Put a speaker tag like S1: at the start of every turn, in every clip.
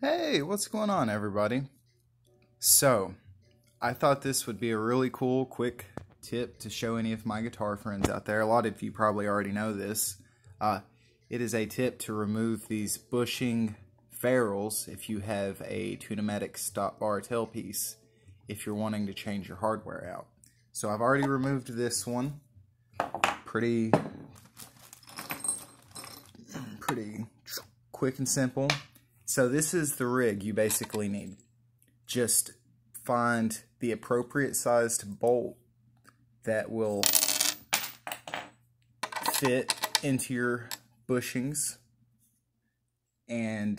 S1: Hey, what's going on, everybody? So, I thought this would be a really cool, quick tip to show any of my guitar friends out there. A lot of you probably already know this. Uh, it is a tip to remove these bushing ferrules if you have a Tune-o-matic stop bar tailpiece if you're wanting to change your hardware out. So I've already removed this one. Pretty, pretty quick and simple. So this is the rig you basically need. Just find the appropriate sized bolt that will fit into your bushings. And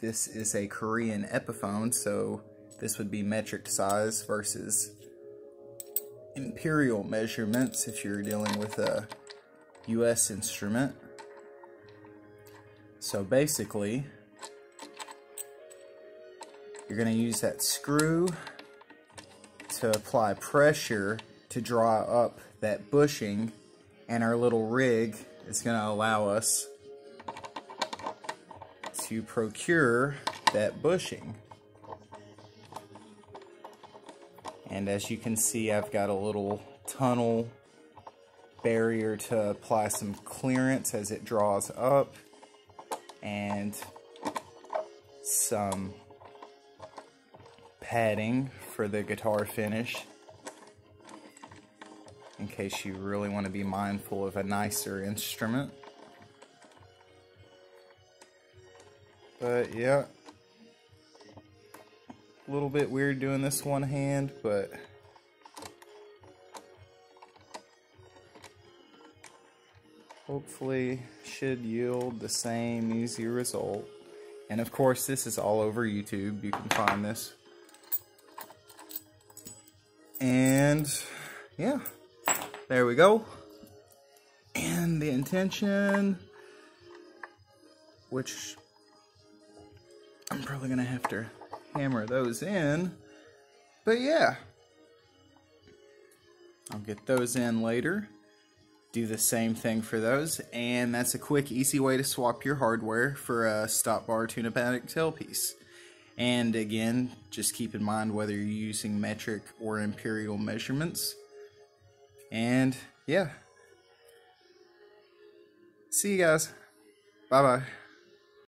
S1: this is a Korean Epiphone, so this would be metric size versus imperial measurements if you're dealing with a US instrument. So basically, you're going to use that screw to apply pressure to draw up that bushing and our little rig is going to allow us to procure that bushing. And as you can see, I've got a little tunnel barrier to apply some clearance as it draws up and some padding for the guitar finish in case you really want to be mindful of a nicer instrument. But yeah, a little bit weird doing this one hand, but hopefully should yield the same easy result. And of course, this is all over YouTube. You can find this. And yeah, there we go. And the intention, which I'm probably to have to hammer those in. But yeah, I'll get those in later. Do the same thing for those. And that's a quick, easy way to swap your hardware for a stop bar Tune-o-matic tailpiece. And again, just keep in mind whether you're using metric or imperial measurements. And yeah. See you guys. Bye bye.